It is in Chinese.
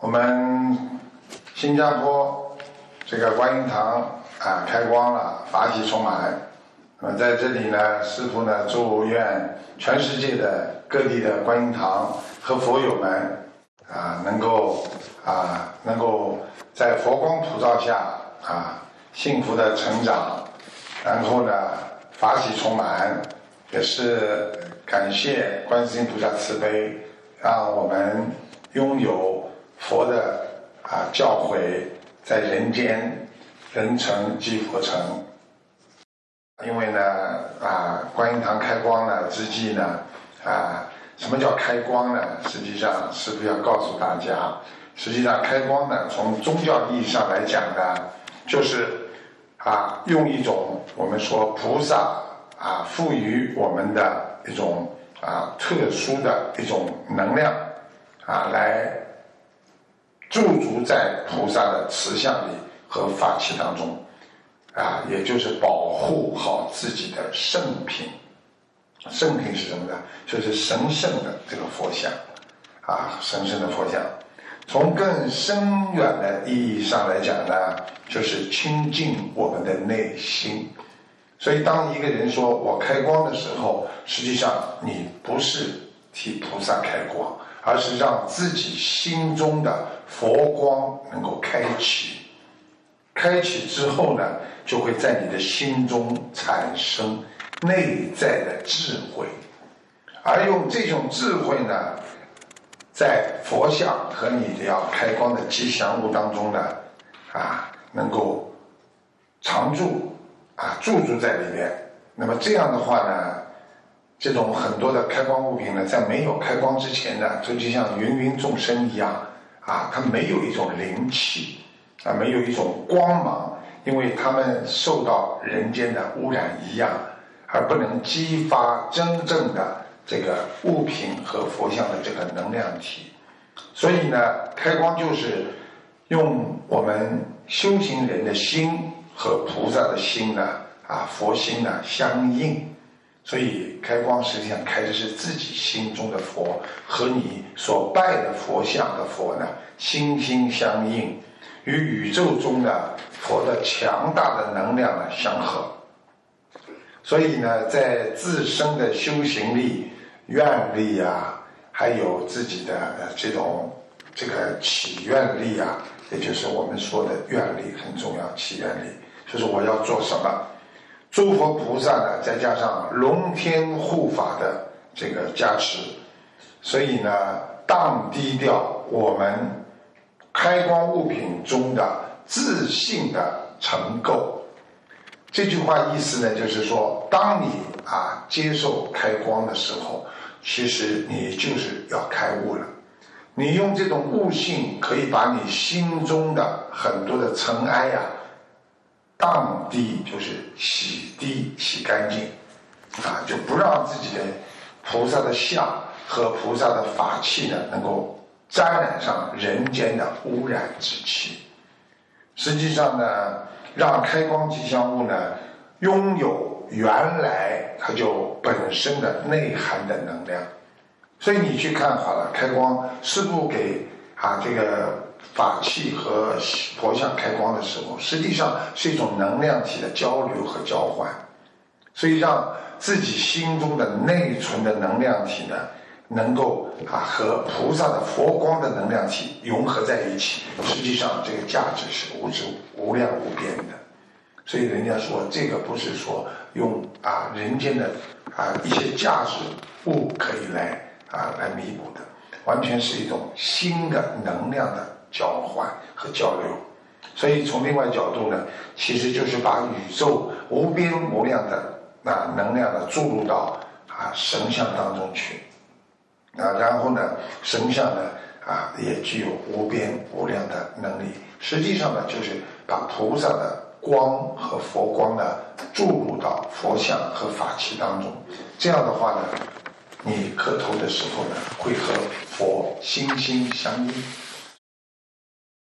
我们新加坡这个观音堂啊开光了，法喜充满。那么在这里呢，师傅呢祝愿全世界的各地的观音堂和佛友们啊能够啊能够在佛光普照下啊幸福的成长，然后呢法喜充满，也是感谢观世音菩萨慈悲，让我们拥有。佛的啊教诲在人间，人成即佛成。因为呢啊，观音堂开光呢之际呢啊，什么叫开光呢？实际上师父要告诉大家，实际上开光呢，从宗教意义上来讲呢，就是啊，用一种我们说菩萨啊赋予我们的一种啊特殊的一种能量啊来。驻足在菩萨的慈像里和法器当中，啊，也就是保护好自己的圣品。圣品是什么呢？就是神圣的这个佛像，啊，神圣的佛像。从更深远的意义上来讲呢，就是亲近我们的内心。所以，当一个人说我开光的时候，实际上你不是替菩萨开光。而是让自己心中的佛光能够开启，开启之后呢，就会在你的心中产生内在的智慧，而用这种智慧呢，在佛像和你的要开光的吉祥物当中呢，啊，能够常驻啊驻足在里面。那么这样的话呢？这种很多的开光物品呢，在没有开光之前呢，就就像芸芸众生一样啊，它没有一种灵气啊，没有一种光芒，因为它们受到人间的污染一样，而不能激发真正的这个物品和佛像的这个能量体。所以呢，开光就是用我们修行人的心和菩萨的心呢，啊，佛心呢相应。所以开光实际上开的是自己心中的佛和你所拜的佛像的佛呢心心相印，与宇宙中的佛的强大的能量呢相合。所以呢，在自身的修行力、愿力啊，还有自己的这种这个祈愿力啊，也就是我们说的愿力很重要，祈愿力就是我要做什么。诸佛菩萨呢，再加上龙天护法的这个加持，所以呢，荡低掉我们开光物品中的自信的尘垢。这句话意思呢，就是说，当你啊接受开光的时候，其实你就是要开悟了。你用这种悟性，可以把你心中的很多的尘埃呀。荡涤就是洗涤、洗干净，啊，就不让自己的菩萨的像和菩萨的法器呢，能够沾染上人间的污染之气。实际上呢，让开光吉祥物呢，拥有原来它就本身的内涵的能量。所以你去看好了，开光是不给啊这个。法器和佛像开光的时候，实际上是一种能量体的交流和交换，所以让自己心中的内存的能量体呢，能够啊和菩萨的佛光的能量体融合在一起，实际上这个价值是无质无量无边的。所以人家说这个不是说用啊人间的啊一些价值物可以来啊来弥补的，完全是一种新的能量的。交换和交流，所以从另外角度呢，其实就是把宇宙无边无量的那能量呢注入到啊神像当中去，啊，然后呢，神像呢啊也具有无边无量的能力。实际上呢，就是把菩萨的光和佛光呢注入到佛像和法器当中。这样的话呢，你磕头的时候呢，会和佛心心相印。